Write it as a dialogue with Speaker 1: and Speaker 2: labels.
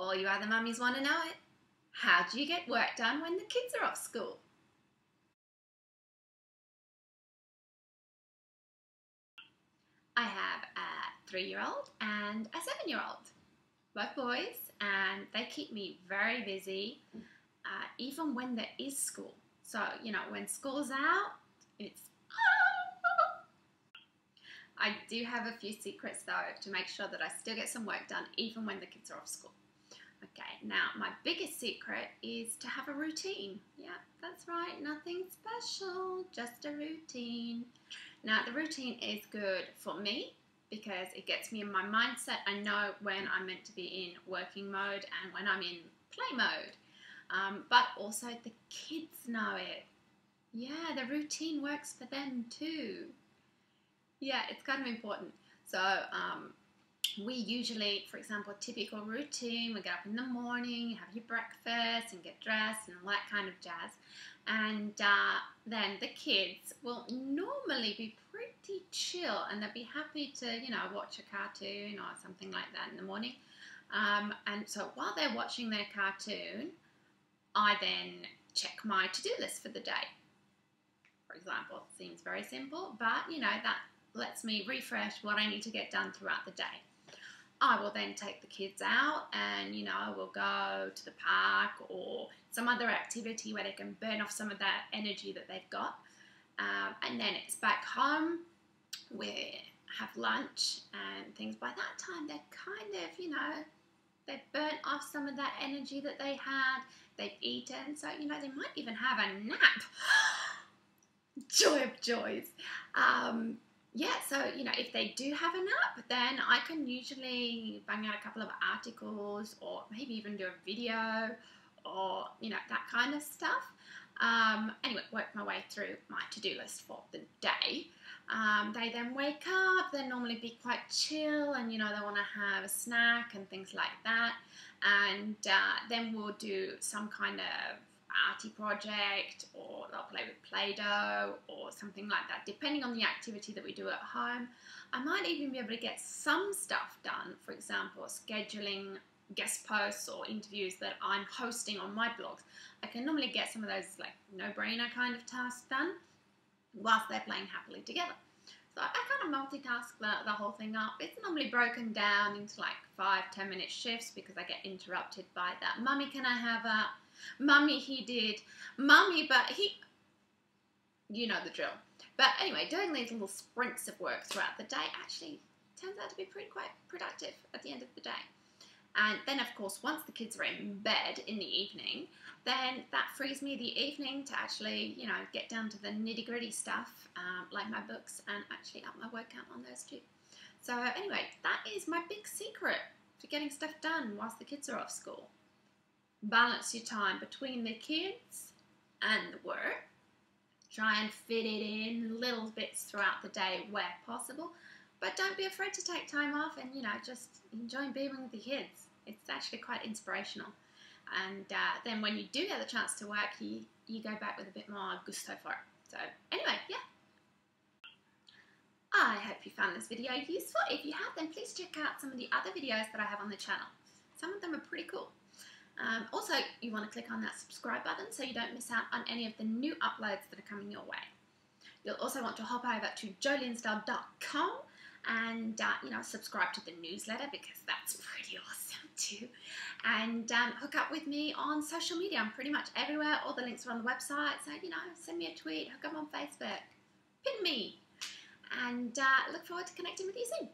Speaker 1: All you other mummies want to know it. How do you get work done when the kids are off school? I have a three year old and a seven year old, both boys, and they keep me very busy uh, even when there is school. So, you know, when school's out, it's I do have a few secrets though to make sure that I still get some work done even when the kids are off school. Now my biggest secret is to have a routine. Yeah, that's right, nothing special, just a routine. Now, the routine is good for me because it gets me in my mindset. I know when I'm meant to be in working mode and when I'm in play mode. Um, but also, the kids know it. Yeah, the routine works for them too. Yeah, it's kind of important. So, um, we usually, for example, typical routine, we get up in the morning, have your breakfast, and get dressed, and all that kind of jazz. And uh, then the kids will normally be pretty chill and they'll be happy to, you know, watch a cartoon or something like that in the morning. Um, and so while they're watching their cartoon, I then check my to do list for the day. For example, seems very simple, but you know, that lets me refresh what I need to get done throughout the day. I will then take the kids out and, you know, we'll go to the park or some other activity where they can burn off some of that energy that they've got. Um, and then it's back home. We have lunch and things. By that time, they're kind of, you know, they've burnt off some of that energy that they had. They've eaten. So, you know, they might even have a nap. Joy of joys. Um, yeah, so you know, if they do have a nap, then I can usually bang out a couple of articles or maybe even do a video or you know that kind of stuff. Um, anyway, work my way through my to-do list for the day. Um, they then wake up. They normally be quite chill, and you know they want to have a snack and things like that. And uh, then we'll do some kind of arty project or they'll play with Play-Doh or something like that, depending on the activity that we do at home. I might even be able to get some stuff done, for example, scheduling guest posts or interviews that I'm hosting on my blogs. I can normally get some of those like no-brainer kind of tasks done whilst they're playing happily together. So I kind of multitask the, the whole thing up. It's normally broken down into like five, ten minute shifts because I get interrupted by that. Mummy, can I have a Mummy, he did. Mummy, but he. You know the drill. But anyway, doing these little sprints of work throughout the day actually turns out to be pretty quite productive at the end of the day. And then, of course, once the kids are in bed in the evening, then that frees me the evening to actually, you know, get down to the nitty gritty stuff, um, like my books, and actually up my word count on those too. So, anyway, that is my big secret for getting stuff done whilst the kids are off school balance your time between the kids and the work. Try and fit it in little bits throughout the day where possible. But don't be afraid to take time off and, you know, just enjoy being with the kids. It's actually quite inspirational. And uh, then when you do get the chance to work, you, you go back with a bit more gusto for it. So, anyway, yeah. I hope you found this video useful. If you have, then please check out some of the other videos that I have on the channel. Some of them are pretty cool. Um, also, you want to click on that subscribe button so you don't miss out on any of the new uploads that are coming your way. You'll also want to hop over to jolinsdell.com and uh, you know subscribe to the newsletter because that's pretty awesome too. And um, hook up with me on social media. I'm pretty much everywhere. All the links are on the website. So you know, send me a tweet, hook up on Facebook, pin me, and uh, look forward to connecting with you soon.